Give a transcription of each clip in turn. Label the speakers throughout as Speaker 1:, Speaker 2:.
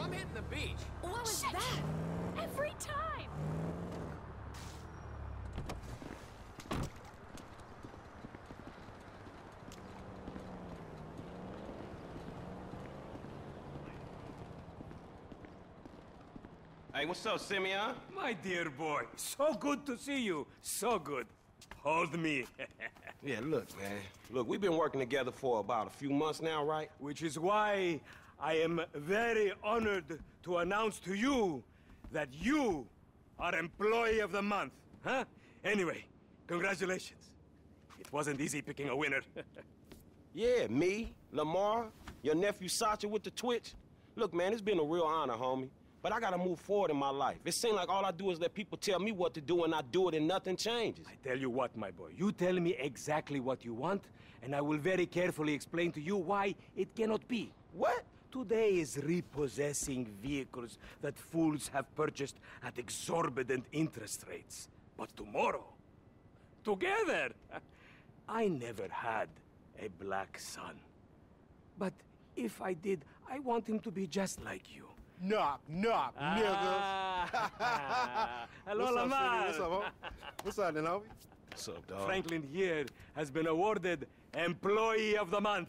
Speaker 1: I'm hitting the beach.
Speaker 2: What oh, was that? Every time.
Speaker 3: Hey, what's up, Simeon?
Speaker 4: My dear boy, so good to see you. So good. Hold me.
Speaker 3: Yeah, look, man. Look, we've been working together for about a few months now, right?
Speaker 4: Which is why I am very honored to announce to you that you are Employee of the Month. Huh? Anyway, congratulations. It wasn't easy picking a winner.
Speaker 3: Yeah, me, Lamar, your nephew Sacha with the Twitch. Look, man, it's been a real honor, homie. But I gotta move forward in my life. It seems like all I do is let people tell me what to do and I do it and nothing changes.
Speaker 4: I tell you what, my boy. You tell me exactly what you want, and I will very carefully explain to you why it cannot be.
Speaker 3: What?
Speaker 4: Today is repossessing vehicles that fools have purchased at exorbitant interest rates. But tomorrow, together, I never had a black son. But if I did, I want him to be just like you.
Speaker 5: Knock, knock, niggas.
Speaker 4: Ah. Hello,
Speaker 5: What's
Speaker 4: Lamar.
Speaker 5: City? What's up, homie? What's up, then, homie?
Speaker 3: What's up, dog?
Speaker 4: Franklin here has been awarded Employee of the Month.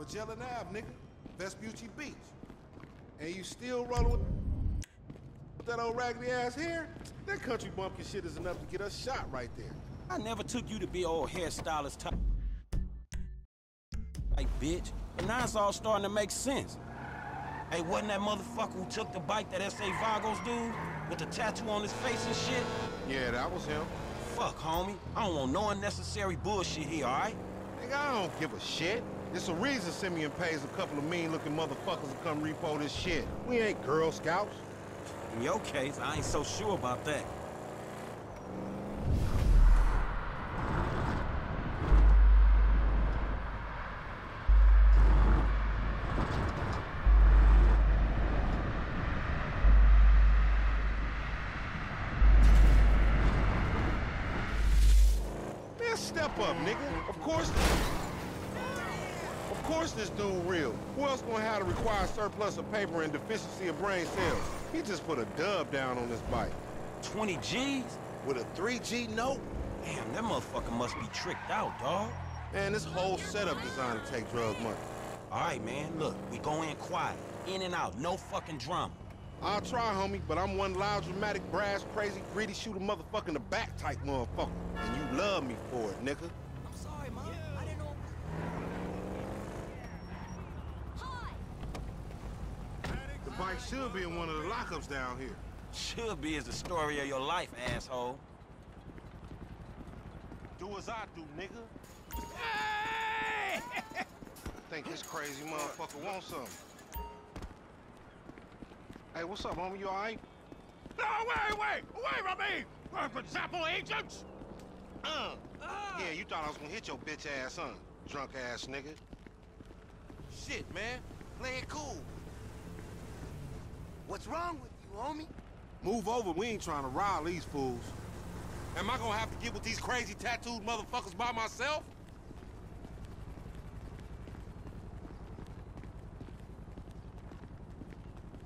Speaker 5: Magellan Ave, nigga. Vespucci Beach. And you still rolling with that old raggedy ass hair? That country bumpkin shit is enough to get us shot right there.
Speaker 3: I never took you to be old hairstylist type. Like, bitch. But now it's all starting to make sense. Hey, wasn't that motherfucker who took the bike that S.A. Vagos dude? With the tattoo on his face and shit?
Speaker 5: Yeah, that was him.
Speaker 3: Fuck, homie. I don't want no unnecessary bullshit here, alright?
Speaker 5: Nigga, I don't give a shit. It's a reason Simeon pays a couple of mean-looking motherfuckers to come repo this shit. We ain't Girl Scouts.
Speaker 3: In your case, I ain't so sure about that.
Speaker 5: Step up, nigga. Of course. Of course this dude real. Who else gonna have to require surplus of paper and deficiency of brain cells? He just put a dub down on this bike.
Speaker 3: 20 G's?
Speaker 5: With a 3G note?
Speaker 3: Damn, that motherfucker must be tricked out, dog.
Speaker 5: Man, this whole setup designed to take drug money.
Speaker 3: All right, man, look, we go in quiet. In and out, no fucking drama.
Speaker 5: I'll try, homie, but I'm one loud, dramatic, brass, crazy, greedy, shoot a motherfucker in the back type motherfucker. And you love me for it, nigga.
Speaker 1: I'm sorry, Mom. I didn't know.
Speaker 5: The bike should be in one of the lockups down here.
Speaker 3: Should be is the story of your life, asshole.
Speaker 5: Do as I do, nigga. Hey! Think this crazy motherfucker wants something. Hey, what's up, homie? You alright?
Speaker 4: No, wait, wait! Wait from me! For example, agents!
Speaker 5: Uh. Yeah, you thought I was gonna hit your bitch ass, huh? Drunk ass nigga.
Speaker 1: Shit, man. Play it cool. What's wrong with you, homie?
Speaker 5: Move over, we ain't trying to rile these fools. Am I gonna have to get with these crazy tattooed motherfuckers by myself?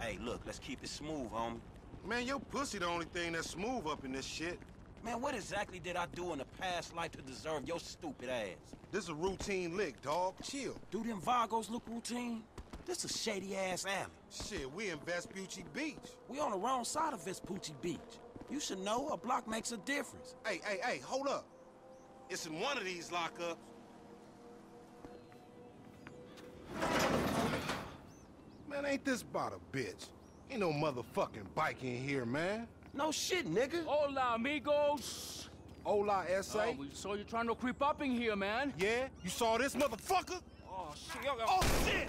Speaker 3: Hey, look, let's keep it smooth, homie.
Speaker 5: Man, your pussy the only thing that's smooth up in this shit.
Speaker 3: Man, what exactly did I do in the past life to deserve your stupid ass?
Speaker 5: This is a routine lick, dog. Chill.
Speaker 3: Do them Vagos look routine? This a shady-ass alley.
Speaker 5: Shit, we in Vespucci Beach.
Speaker 3: We on the wrong side of Vespucci Beach. You should know a block makes a difference.
Speaker 5: Hey, hey, hey, hold up. It's in one of these lockups. Man, ain't this about a bitch? Ain't no motherfucking bike in here, man.
Speaker 3: No shit, nigga.
Speaker 6: Hola, amigos.
Speaker 5: Hola, S.A.
Speaker 6: Oh, we saw you trying to creep up in here, man.
Speaker 5: Yeah? You saw this motherfucker?
Speaker 6: Oh, shit.
Speaker 5: Oh, shit!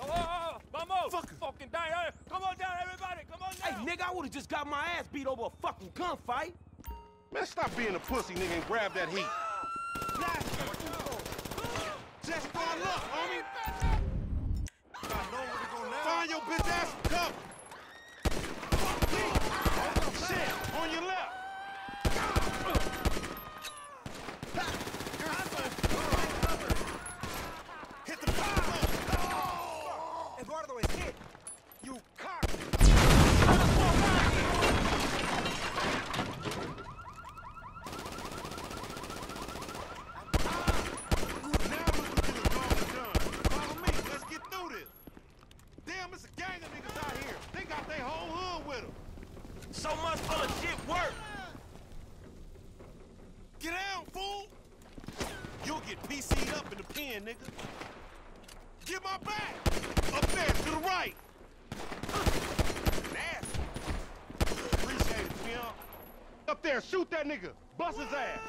Speaker 6: Oh, oh, oh, oh vamos.
Speaker 5: Fucker.
Speaker 6: Fucking down. Hey, come on down, everybody. Come on down!
Speaker 3: Hey,
Speaker 6: down.
Speaker 3: nigga, I would've just got my ass beat over a fucking gunfight.
Speaker 5: Man, stop being a pussy, nigga, and grab that heat. Just for luck, homie. Find your bitch ass some cover. Shit, on your left. Hit the
Speaker 1: Eduardo is hit.
Speaker 5: You cock! Now look what you done done. Follow me, let's get through this. Damn, it's a gang of niggas out here. They got their whole hood with them.
Speaker 3: So much for the shit work.
Speaker 5: Get down, fool! You'll get PC'd up in the pen, nigga. Get my back! Up there, to the right! Nasty. Appreciate it, pimp. Up there, shoot that nigga! Bust his ass!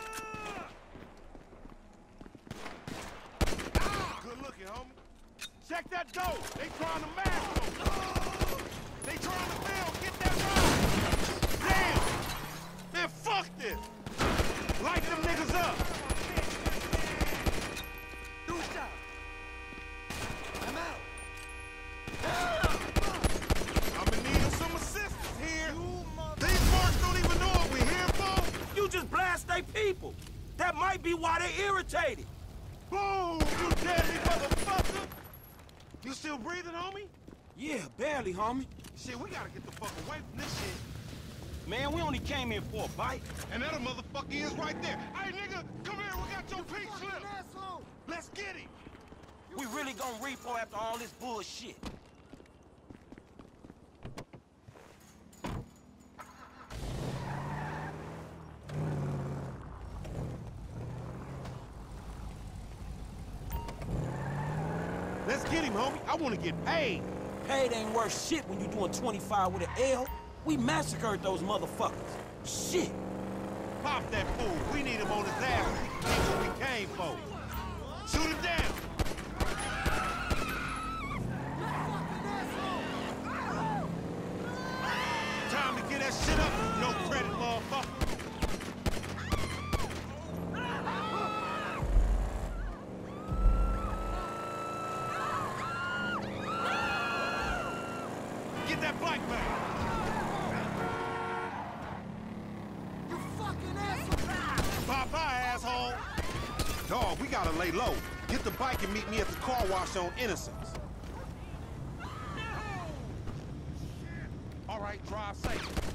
Speaker 5: Good looking, homie. Check that door! They trying to mask him! They trying to bail! Get that ride! Damn! Man, fuck this! Light them niggas up!
Speaker 1: I'm out.
Speaker 5: I'm
Speaker 3: people. That might be why they're irritated.
Speaker 5: Boom, you deadly motherfucker. You still breathing, homie?
Speaker 3: Yeah, barely, homie.
Speaker 5: Shit, we gotta get the fuck away from this shit.
Speaker 3: Man, we only came in for a bite.
Speaker 5: And that motherfucker is right there. Hey, nigga, come here. We got your pink slip.
Speaker 1: Asshole.
Speaker 5: Let's get him.
Speaker 3: We really gonna repo after all this bullshit.
Speaker 5: Him, homie. I want to get paid.
Speaker 3: Paid ain't worth shit when you doing 25 with an L. We massacred those motherfuckers. Shit.
Speaker 5: Pop that fool. We need him on his ass. He can get what we came for. Shoot him down. Time to get that shit up. No credit, motherfucker. Gotta lay low. Get the bike and meet me at the car wash on Innocence. All right, drive safe.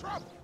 Speaker 7: Trouble.